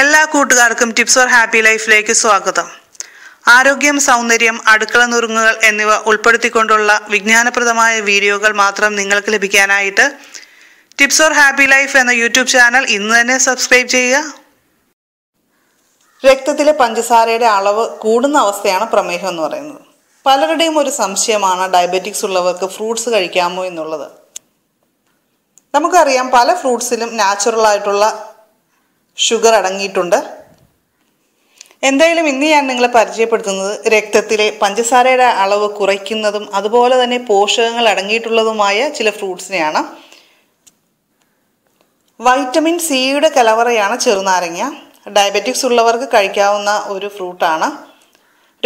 എല്ലാ കൂട്ടുകാർക്കും tips for happy ലൈഫിലേക്ക് സ്വാഗതം. ആരോഗ്യം സൗന്ദര്യം അടുക്കള നുറുങ്ങുകൾ എന്നിവ ഉൾപ്പെടുത്തിക്കൊണ്ടുള്ള വിജ്ഞാനപ്രദമായ വീഡിയോകൾ മാത്രം നിങ്ങൾക്ക് ലഭിക്കാനായിട്ട് ടിപ്സ് ഫോർ ഹാപ്പി ലൈഫ് എന്ന യൂട്യൂബ് ചാനൽ ഇന്ന് തന്നെ സബ്സ്ക്രൈബ് ചെയ്യുക. രക്തത്തിലെ പഞ്ചസാരയുടെ അളവ് കൂടുന്ന അവസ്ഥയാണ് പ്രമേഹം എന്ന് പറയുന്നത്. പലരുടെയും ഒരു സംശയമാണ് ഡയബറ്റിക്സ് ഉള്ളവർക്ക് ഫ്രൂട്ട്സ് കഴിക്കാമോ എന്നുള്ളത്. നമുക്കറിയാം പല ഫ്രൂട്ട്സിലും നാച്ചുറൽ ആയിട്ടുള്ള ഷുഗർ അടങ്ങിയിട്ടുണ്ട്. എന്തായാലും ഇന്ന് ഞാൻ നിങ്ങളെ പരിചയപ്പെടുത്തുന്നത് രക്തത്തിലെ പഞ്ചസാരയുടെ അളവ് കുറയ്ക്കുന്നതും അതുപോലെ തന്നെ പോഷകങ്ങൾ അടങ്ങിയിട്ടുള്ളതുമായ ചില ഫ്രൂട്ട്സിനെയാണ്. വൈറ്റമിൻ സിയുടെ കലവറയാണ് ചെറുനാരങ്ങ. ഡയബറ്റിക്സ് ഉള്ളവർക്ക് കഴിക്കാവുന്ന ഒരു ഫ്രൂട്ടാണ്.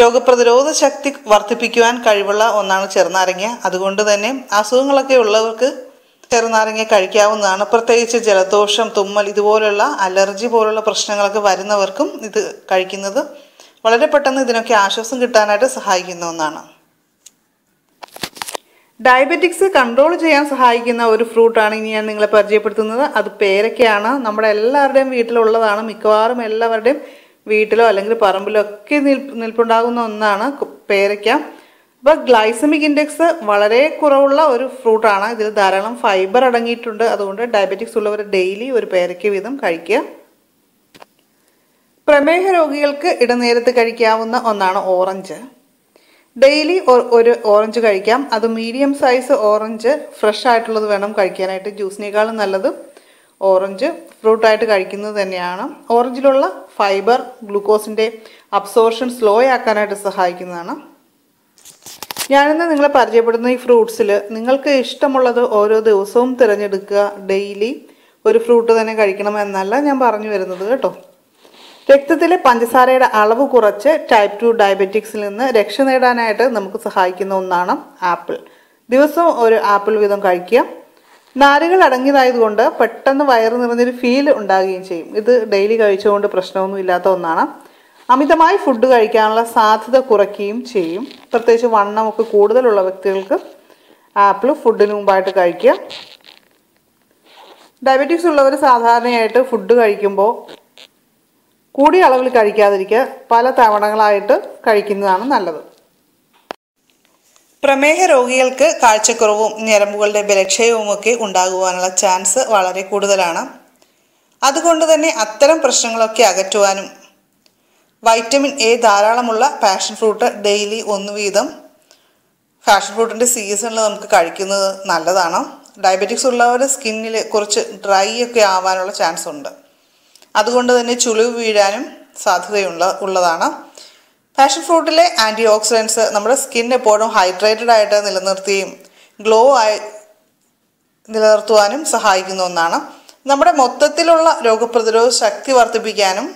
രോഗപ്രതിരോധ ശക്തി വർദ്ധിപ്പിക്കുവാൻ കഴിവുള്ള ഒന്നാണ് ചെറുനാരങ്ങ. അതുകൊണ്ട് തന്നെ അസുഖങ്ങളൊക്കെ ഉള്ളവർക്ക് ചെറുനാരങ്ങ കഴിക്കാവുന്നതാണ്. പ്രത്യേകിച്ച് ജലദോഷം തുമ്മൽ ഇതുപോലുള്ള അലർജി പോലുള്ള പ്രശ്നങ്ങളൊക്കെ വരുന്നവർക്കും ഇത് കഴിക്കുന്നത് വളരെ പെട്ടെന്ന് ഇതിനൊക്കെ ആശ്വാസം കിട്ടാനായിട്ട് സഹായിക്കുന്ന ഒന്നാണ്. ഡയബറ്റിക്സ് കൺട്രോൾ ചെയ്യാൻ സഹായിക്കുന്ന ഒരു ഫ്രൂട്ടാണ് ഇനി ഞാൻ നിങ്ങളെ പരിചയപ്പെടുത്തുന്നത്. അത് പേരക്കയാണ്. നമ്മുടെ എല്ലാവരുടെയും വീട്ടിലുള്ളതാണ്. മിക്കവാറും എല്ലാവരുടെയും വീട്ടിലോ അല്ലെങ്കിൽ പറമ്പിലോ ഒക്കെ നിൽ നിൽപ്പുണ്ടാകുന്ന ഒന്നാണ് പേരയ്ക്ക അപ്പോൾ ഗ്ലൈസമിക് ഇൻഡെക്സ് വളരെ കുറവുള്ള ഒരു ഫ്രൂട്ടാണ്. ഇതിൽ ധാരാളം ഫൈബർ അടങ്ങിയിട്ടുണ്ട്. അതുകൊണ്ട് ഡയബറ്റിക്സ് ഉള്ളവർ ഡെയിലി ഒരു പേരയ്ക്ക് വീതം കഴിക്കുക. പ്രമേഹ രോഗികൾക്ക് ഇടനേരത്ത് കഴിക്കാവുന്ന ഒന്നാണ് ഓറഞ്ച്. ഡെയിലി ഒരു ഓറഞ്ച് കഴിക്കാം. അത് മീഡിയം സൈസ് ഓറഞ്ച് ഫ്രഷ് ആയിട്ടുള്ളത് വേണം കഴിക്കാനായിട്ട്. ജ്യൂസിനേക്കാളും നല്ലത് ഓറഞ്ച് ഫ്രൂട്ടായിട്ട് കഴിക്കുന്നത് തന്നെയാണ്. ഓറഞ്ചിലുള്ള ഫൈബർ ഗ്ലൂക്കോസിന്റെ അബ്സോർഷൻ സ്ലോ ആക്കാനായിട്ട് സഹായിക്കുന്നതാണ്. ഞാനിന്ന് നിങ്ങളെ പരിചയപ്പെടുന്ന ഈ ഫ്രൂട്ട്സിൽ നിങ്ങൾക്ക് ഇഷ്ടമുള്ളത് ഓരോ ദിവസവും തിരഞ്ഞെടുക്കുക. ഡെയിലി ഒരു ഫ്രൂട്ട് തന്നെ കഴിക്കണം എന്നല്ല ഞാൻ പറഞ്ഞു വരുന്നത് കേട്ടോ. രക്തത്തിലെ പഞ്ചസാരയുടെ അളവ് കുറച്ച് ടൈപ്പ് ടു ഡയബറ്റിക്സിൽ നിന്ന് രക്ഷ നേടാനായിട്ട് നമുക്ക് സഹായിക്കുന്ന ഒന്നാണ് ആപ്പിൾ. ദിവസവും ഒരു ആപ്പിൾ വീതം കഴിക്കുക. നാരുകൾ അടങ്ങിയതായതുകൊണ്ട് പെട്ടെന്ന് വയറ് നിറഞ്ഞൊരു ഫീൽ ഉണ്ടാകുകയും ചെയ്യും. ഇത് ഡെയിലി കഴിച്ചുകൊണ്ട് പ്രശ്നമൊന്നും ഇല്ലാത്ത ഒന്നാണ്. അമിതമായി ഫുഡ് കഴിക്കാനുള്ള സാധ്യത കുറയ്ക്കുകയും ചെയ്യും. പ്രത്യേകിച്ച് വണ്ണമൊക്കെ കൂടുതലുള്ള വ്യക്തികൾക്ക് ആപ്പിൾ ഫുഡിന് മുമ്പായിട്ട് കഴിക്കുക. ഡയബറ്റിക്സ് ഉള്ളവർ സാധാരണയായിട്ട് ഫുഡ് കഴിക്കുമ്പോൾ കൂടിയ അളവിൽ കഴിക്കാതിരിക്കുക പല തവണകളായിട്ട് കഴിക്കുന്നതാണ് നല്ലത്. പ്രമേഹ രോഗികൾക്ക് കാഴ്ചക്കുറവും ഞരമ്പുകളുടെ ബലക്ഷയവും ഒക്കെ ഉണ്ടാകുവാനുള്ള ചാൻസ് വളരെ കൂടുതലാണ്. അതുകൊണ്ട് തന്നെ അത്തരം പ്രശ്നങ്ങളൊക്കെ അകറ്റുവാനും വൈറ്റമിൻ എ ധാരാളമുള്ള പാഷൻ ഫ്രൂട്ട് ഡെയിലി ഒന്ന് വീതം. പാഷൻ ഫ്രൂട്ടിന്റെ സീസണിൽ നമുക്ക് കഴിക്കുന്നത് നല്ലതാണ്. ഡയബറ്റിക്സ് ഉള്ളവർ സ്കിന്നിൽ കുറച്ച് ഡ്രൈ ഒക്കെ ആവാനുള്ള ചാൻസ് ഉണ്ട്. അതുകൊണ്ട് തന്നെ ചുളിവ് വീഴാനും സാധ്യതയുള്ള ഉള്ളതാണ്. പാഷൻ ഫ്രൂട്ടിലെ ആന്റി ഓക്സിഡൻസ് നമ്മുടെ സ്കിൻ എപ്പോഴും ഹൈഡ്രേറ്റഡ് ആയിട്ട് നിലനിർത്തുകയും ഗ്ലോ ആയി നിലനിർത്തുവാനും സഹായിക്കുന്ന ഒന്നാണ്. നമ്മുടെ മൊത്തത്തിലുള്ള രോഗപ്രതിരോധ ശക്തി വർദ്ധിപ്പിക്കാനും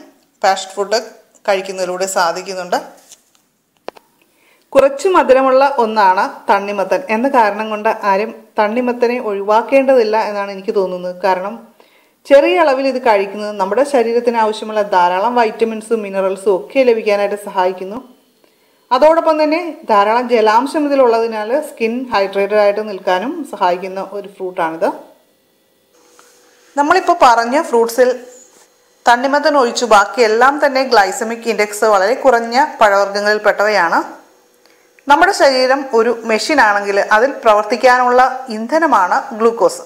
പാഷൻ ഫ്രൂട്ട് കഴിക്കുന്നതിലൂടെ സാധിക്കുന്നുണ്ട്. കുറച്ച് മധുരമുള്ള ഒന്നാണ് തണ്ണിമത്തൻ. എന്ന കാരണം കൊണ്ട് ആരും തണ്ണിമത്തനെ ഒഴിവാക്കേണ്ടതില്ല എന്നാണ് എനിക്ക് തോന്നുന്നത്. കാരണം ചെറിയ അളവിൽ ഇത് കഴിക്കുന്നത് നമ്മുടെ ശരീരത്തിന് ആവശ്യമുള്ള ധാരാളം വൈറ്റമിൻസും മിനറൽസും ഒക്കെ ലഭിക്കാനായിട്ട് സഹായിക്കുന്നു. അതോടൊപ്പം തന്നെ ധാരാളം ജലാംശം ഇതിലുള്ളതിനാൽ സ്കിൻ ഹൈഡ്രേറ്റഡ് ആയിട്ട് നിൽക്കാനും സഹായിക്കുന്ന ഒരു ഫ്രൂട്ടാണിത്. നമ്മളിപ്പോൾ പറഞ്ഞ ഫ്രൂട്ട്സിൽ തണ്ണിമത്തൻ ഒഴിച്ചു ബാക്കിയെല്ലാം തന്നെ ഗ്ലൈസമിക് ഇൻഡെക്സ് വളരെ കുറഞ്ഞ പഴവർഗങ്ങളിൽപ്പെട്ടവയാണ്. നമ്മുടെ ശരീരം ഒരു മെഷീൻ ആണെങ്കിൽ അതിൽ പ്രവർത്തിക്കാനുള്ള ഇന്ധനമാണ് ഗ്ലൂക്കോസ്.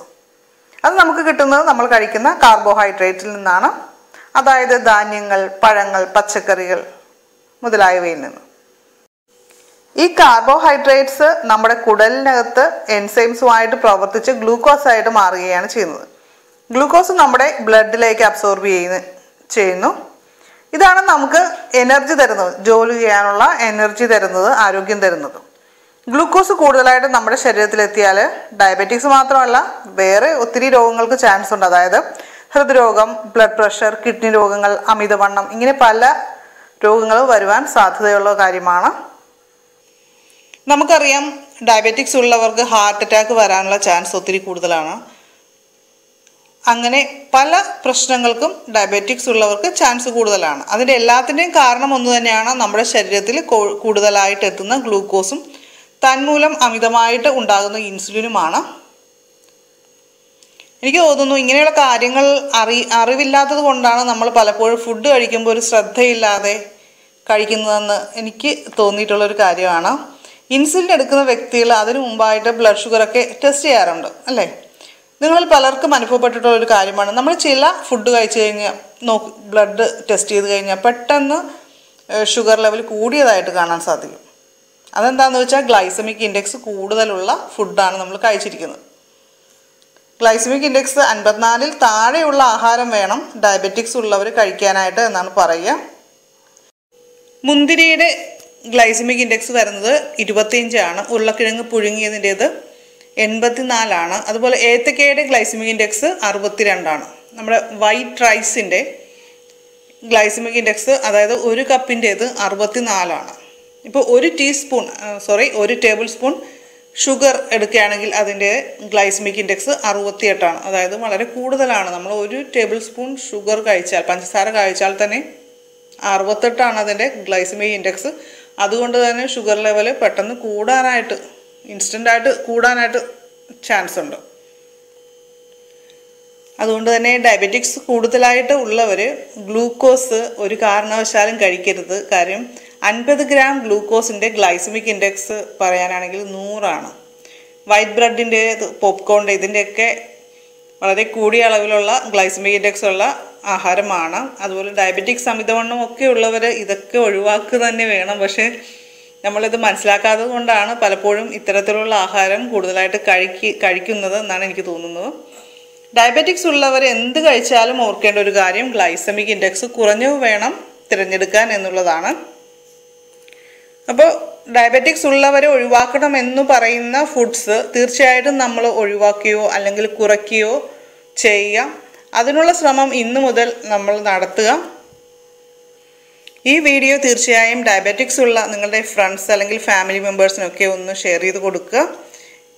അത് നമുക്ക് കിട്ടുന്നത് നമ്മൾ കഴിക്കുന്ന കാർബോഹൈഡ്രേറ്റിൽ നിന്നാണ്. അതായത് ധാന്യങ്ങൾ പഴങ്ങൾ പച്ചക്കറികൾ മുതലായവയിൽ നിന്ന്. ഈ കാർബോഹൈഡ്രേറ്റ്സ് നമ്മുടെ കുടലിനകത്ത് എൻസൈംസുമായിട്ട് പ്രവർത്തിച്ച് ഗ്ലൂക്കോസ് ആയിട്ട് മാറുകയാണ് ചെയ്യുന്നത്. ഗ്ലൂക്കോസ് നമ്മുടെ ബ്ലഡിലേക്ക് അബ്സോർബ് ചെയ്യുന്ന ചെയ്യുന്നു. ഇതാണ് നമുക്ക് എനർജി തരുന്നത് ജോലി ചെയ്യാനുള്ള എനർജി തരുന്നത് ആരോഗ്യം തരുന്നത്. ഗ്ലൂക്കോസ് കൂടുതലായിട്ട് നമ്മുടെ ശരീരത്തിലെത്തിയാൽ ഡയബറ്റിക്സ് മാത്രമല്ല വേറെ ഒത്തിരി രോഗങ്ങൾക്ക് ചാൻസ് ഉണ്ട്. അതായത് ഹൃദ്രോഗം ബ്ലഡ് പ്രഷർ കിഡ്നി രോഗങ്ങൾ അമിതവണ്ണം ഇങ്ങനെ പല രോഗങ്ങൾ വരുവാൻ സാധ്യതയുള്ള കാര്യമാണ്. നമുക്കറിയാം ഡയബറ്റിക്സ് ഉള്ളവർക്ക് ഹാർട്ട് അറ്റാക്ക് വരാനുള്ള ചാൻസ് ഒത്തിരി കൂടുതലാണ്. അങ്ങനെ പല പ്രശ്നങ്ങൾക്കും ഡയബറ്റിക്സ് ഉള്ളവർക്ക് ചാൻസ് കൂടുതലാണ്. അതിന്റെ എല്ലാത്തിന്റെയും കാരണം ഒന്ന് തന്നെയാണ് നമ്മുടെ ശരീരത്തിൽ കൂടുതലായിട്ട് എത്തുന്ന ഗ്ലൂക്കോസും തന്മൂലം അമിതമായിട്ട് ഉണ്ടാകുന്ന ഇൻസുലിനുമാണ് എനിക്ക് തോന്നുന്നു ഇങ്ങനെയുള്ള കാര്യങ്ങൾ അറി അറിവില്ലാത്തത് കൊണ്ടാണ് നമ്മൾ പലപ്പോഴും ഫുഡ് കഴിക്കുമ്പോൾ ഒരു ശ്രദ്ധയില്ലാതെ കഴിക്കുന്നതെന്ന് എനിക്ക് തോന്നിയിട്ടുള്ളൊരു കാര്യമാണ്. ഇൻസുലിൻ എടുക്കുന്ന വ്യക്തികൾ അതിനു മുമ്പായിട്ട് ബ്ലഡ് ഷുഗറൊക്കെ ടെസ്റ്റ് ചെയ്യാറുണ്ട് അല്ലേ? നിങ്ങളിൽ പലർക്കും അനുഭവപ്പെട്ടിട്ടുള്ള ഒരു കാര്യമാണ്. നമ്മൾ ചില ഫുഡ് കഴിച്ചു കഴിഞ്ഞാൽ നോക്ക് ബ്ലഡ് ടെസ്റ്റ് ചെയ്ത് കഴിഞ്ഞാൽ പെട്ടെന്ന് ഷുഗർ ലെവൽ കൂടിയതായിട്ട് കാണാൻ സാധിക്കും. അതെന്താണെന്ന് വെച്ചാൽ ഗ്ലൈസമിക് ഇൻഡെക്സ് കൂടുതലുള്ള ഫുഡാണ് നമ്മൾ കഴിച്ചിരിക്കുന്നത്. ഗ്ലൈസമിക് ഇൻഡെക്സ് അൻപത്തിനാലിൽ താഴെയുള്ള ആഹാരം വേണം ഡയബറ്റിക്സ് ഉള്ളവർ കഴിക്കാനായിട്ട് എന്നാണ് പറയുക. മുന്തിരിയുടെ ഗ്ലൈസമിക് ഇൻഡെക്സ് വരുന്നത് ഇരുപത്തിയഞ്ചാണ്. ഉരുളക്കിഴങ്ങ് പുഴുങ്ങിയതിന്റേത് എൺപത്തിനാലാണ്. അതുപോലെ ഏത്തക്കയുടെ ഗ്ലൈസമിക് ഇൻഡെക്സ് അറുപത്തിരണ്ടാണ്. നമ്മുടെ വൈറ്റ് റൈസിന്റെ ഗ്ലൈസമിക് ഇൻഡെക്സ് അതായത് ഒരു കപ്പിന്റേത് അറുപത്തിനാലാണ്. ഇപ്പോൾ ഒരു ടീസ്പൂൺ സോറി ഒരു ടേബിൾ സ്പൂൺ ഷുഗർ എടുക്കുകയാണെങ്കിൽ അതിന്റെ ഗ്ലൈസമിക് ഇൻഡെക്സ് അറുപത്തിയെട്ടാണ്. അതായത് വളരെ കൂടുതലാണ്. നമ്മൾ ഒരു ടേബിൾ സ്പൂൺ ഷുഗർ കഴിച്ചാൽ പഞ്ചസാര കഴിച്ചാൽ തന്നെ അറുപത്തെട്ടാണ് അതിന്റെ ഗ്ലൈസമിക് ഇൻഡെക്സ്. അതുകൊണ്ട് തന്നെ ഷുഗർ ലെവൽ പെട്ടെന്ന് കൂടാനായിട്ട് ഇൻസ്റ്റന്റായിട്ട് കൂടാനായിട്ട് ചാൻസ് ഉണ്ട് അതുകൊണ്ട് തന്നെ ഡയബറ്റിക്സ് കൂടുതലായിട്ട് ഉള്ളവർ ഗ്ലൂക്കോസ് ഒരു കാരണവശാലും കഴിക്കരുത്. കാര്യം അൻപത് ഗ്രാം ഗ്ലൂക്കോസിന്റെ ഗ്ലൈസമിക് ഇൻഡെക്സ് പറയാനാണെങ്കിൽ നൂറാണ്. വൈറ്റ് ബ്രെഡിന്റെ പോപ്കോണിന്റെ ഇതിന്റെയൊക്കെ വളരെ കൂടിയ അളവിലുള്ള ഗ്ലൈസമിക് ഇൻഡെക്സ് ഉള്ള ആഹാരമാണ്. അതുപോലെ ഡയബറ്റിക്സ് അമിതവണ്ണം ഒക്കെ ഉള്ളവർ ഇതൊക്കെ ഒഴിവാക്കുക തന്നെ വേണം. പക്ഷേ നമ്മളിത് മനസ്സിലാക്കാത്തത് കൊണ്ടാണ് പലപ്പോഴും ഇത്തരത്തിലുള്ള ആഹാരം കൂടുതലായിട്ട് കഴിക്ക് കഴിക്കുന്നത് എന്നാണ് എനിക്ക് തോന്നുന്നത്. ഡയബറ്റിക്സ് ഉള്ളവർ എന്ത് കഴിച്ചാലും ഓർക്കേണ്ട ഒരു കാര്യം ഗ്ലൈസമിക് ഇൻഡെക്സ് കുറഞ്ഞു വേണം തിരഞ്ഞെടുക്കാൻ എന്നുള്ളതാണ്. അപ്പോൾ ഡയബറ്റിക്സ് ഉള്ളവരെ ഒഴിവാക്കണം എന്ന് പറയുന്ന ഫുഡ്സ് തീർച്ചയായിട്ടും നമ്മൾ ഒഴിവാക്കുകയോ അല്ലെങ്കിൽ കുറയ്ക്കുകയോ ചെയ്യാം. അതിനുള്ള ശ്രമം ഇന്നു മുതൽ നമ്മൾ നടത്തുക. ഈ വീഡിയോ തീർച്ചയായും ഡയബറ്റിക്സ് ഉള്ള നിങ്ങളുടെ ഫ്രണ്ട്സ് അല്ലെങ്കിൽ ഫാമിലി മെമ്പേഴ്സിനൊക്കെ ഒന്ന് ഷെയർ ചെയ്ത് കൊടുക്കുക.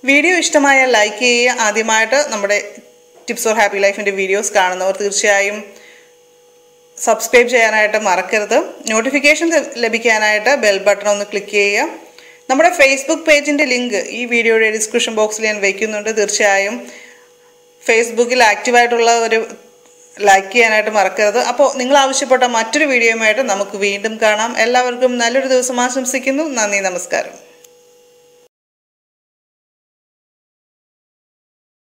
വീഡിയോ ഇഷ്ടമായ ലൈക്ക് ചെയ്യുക. ആദ്യമായിട്ട് നമ്മുടെ ടിപ്സ് ഓർ ഹാപ്പി ലൈഫിന്റെ വീഡിയോസ് കാണുന്നവർ തീർച്ചയായും സബ്സ്ക്രൈബ് ചെയ്യാനായിട്ട് മറക്കരുത്. നോട്ടിഫിക്കേഷൻ ലഭിക്കാനായിട്ട് ബെൽ ബട്ടൺ ഒന്ന് ക്ലിക്ക് ചെയ്യുക. നമ്മുടെ ഫേസ്ബുക്ക് പേജിന്റെ ലിങ്ക് ഈ വീഡിയോയുടെ ഡിസ്ക്രിപ്ഷൻ ബോക്സിൽ ഞാൻ വയ്ക്കുന്നുണ്ട് തീർച്ചയായും ഫേസ്ബുക്കിൽ ആക്റ്റീവായിട്ടുള്ള ഒരു ലൈക്ക് ചെയ്യാനായിട്ട് മറക്കരുത്. അപ്പോൾ നിങ്ങൾ ആവശ്യപ്പെട്ട മറ്റൊരു വീഡിയോയുമായിട്ട് നമുക്ക് വീണ്ടും കാണാം. എല്ലാവർക്കും നല്ലൊരു ദിവസം ആശംസിക്കുന്നു. നന്ദി നമസ്കാരം.